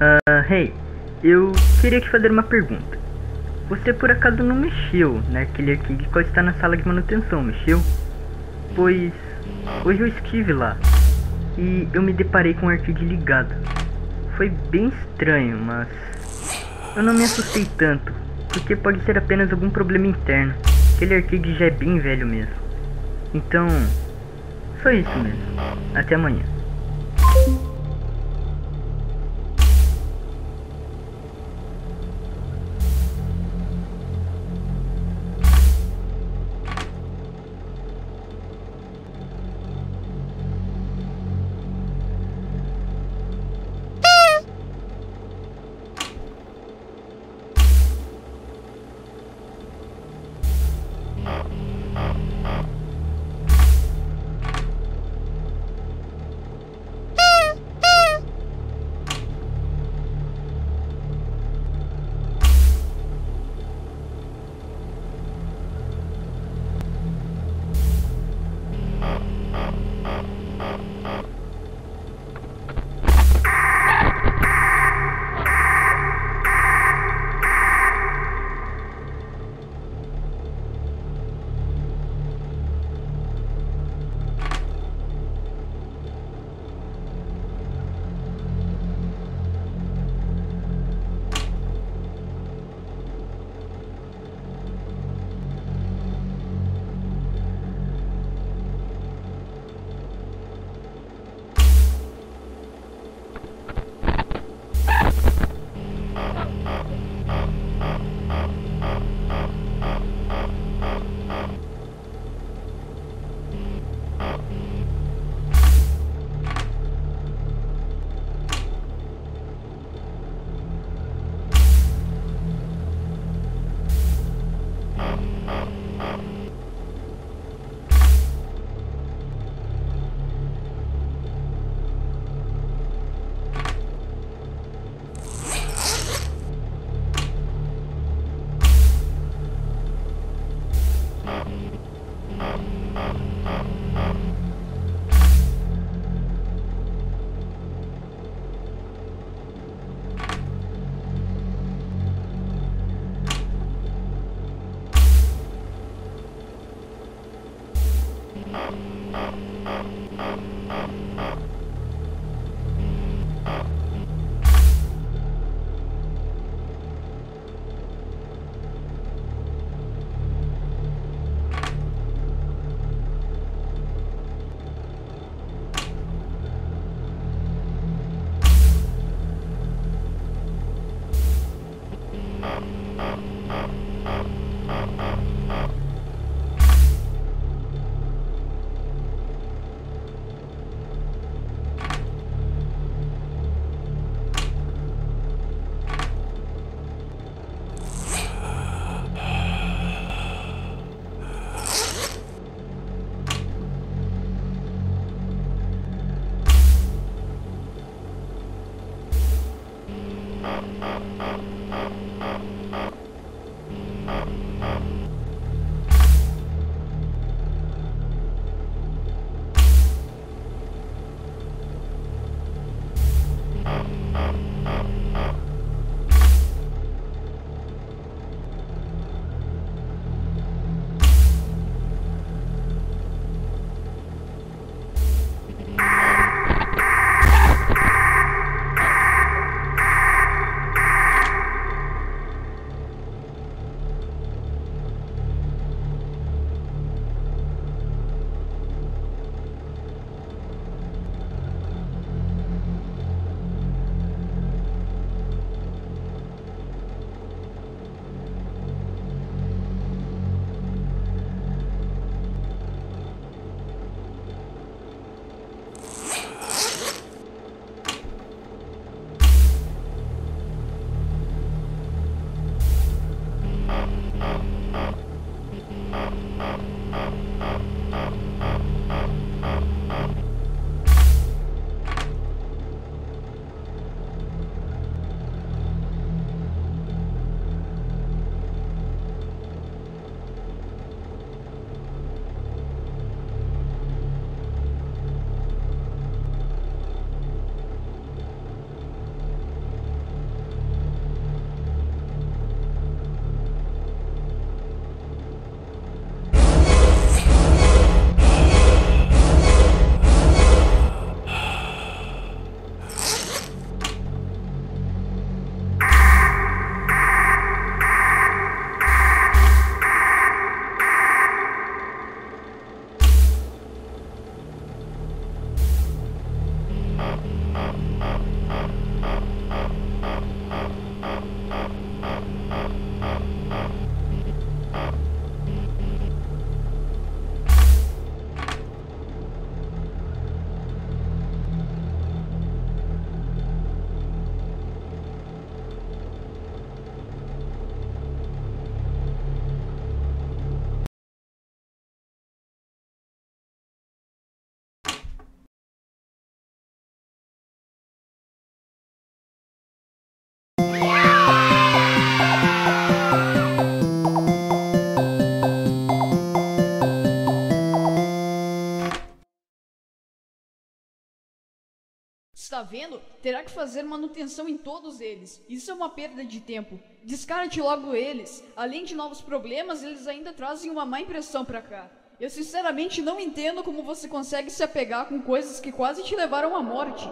Ah, hey, eu queria te fazer uma pergunta. Você por acaso não mexeu naquele arquivo que está na sala de manutenção, mexeu? Pois hoje eu estive lá e eu me deparei com o arquivo ligado. Foi bem estranho, mas eu não me assustei tanto, porque pode ser apenas algum problema interno. Aquele arquivo já é bem velho mesmo. Então, só isso mesmo. Até amanhã. Está vendo, terá que fazer manutenção em todos eles. Isso é uma perda de tempo. Descarte logo eles. Além de novos problemas, eles ainda trazem uma má impressão para cá. Eu sinceramente não entendo como você consegue se apegar com coisas que quase te levaram à morte.